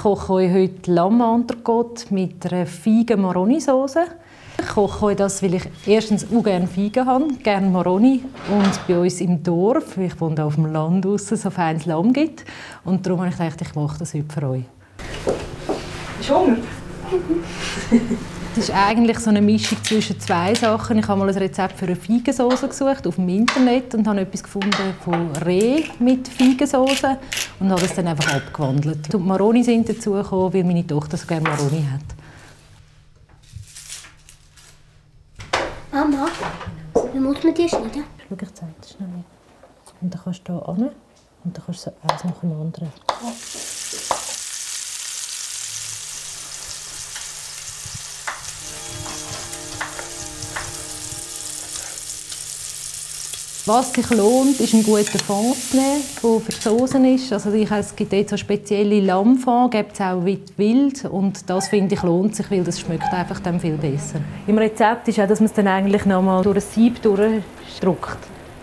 koche euch heute Lamm-Entrecote mit einer feigen Maroni-Sauce. Ich koche euch das, weil ich erstens auch gerne Feigen habe, gerne Maroni und bei uns im Dorf, ich wohne auf dem Land draussen, so feines Lamm gibt. Und darum habe ich gedacht, ich mache das heute für euch. Ist Hunger? Das ist eigentlich so eine Mischung zwischen zwei Sachen. Ich habe mal ein Rezept für eine Feigensauce gesucht auf dem Internet und habe etwas gefunden von Reh mit Feigensauce und habe das dann einfach abgewandelt. Die Maroni sind dazugekommen, weil meine Tochter so gerne Maroni hat. Mama, wie muss man die schneiden? Schau, ich zeige dir schnell. Und dann kannst du hier hin und dann kannst du so eins nach dem anderen. Was sich lohnt, ist einen guten Fond zu nehmen, der Soßen ist. Also ich, es gibt jetzt so spezielle Lammfond, gibt es auch wild und das finde ich lohnt sich, weil das schmeckt einfach dann viel besser. Im Rezept ist auch, dass man es dann eigentlich noch mal durch ein Sieb durchdrückt,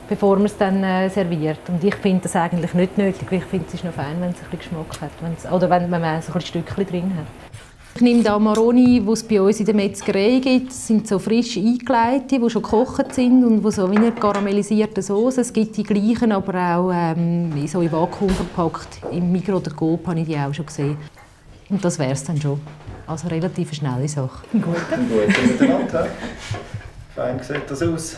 bevor man es dann äh, serviert. Und ich finde das eigentlich nicht nötig, weil ich finde es ist noch fein, wenn es ein bisschen Geschmack hat, wenn's, oder wenn man ein Stückchen drin hat. Ich nehme da Maroni, die es bei uns in der Metzgerei gibt. Das sind so frisch eingelegte, die schon gekocht sind und die so wie eine karamellisierte Soße. Es gibt die gleichen, aber auch ähm, so in Vakuum verpackt. Im Mikro oder Coop habe ich die auch schon gesehen. Und das wäre es dann schon. Also relativ schnelle Sache. Gut. Gut miteinander. Fein sieht das aus.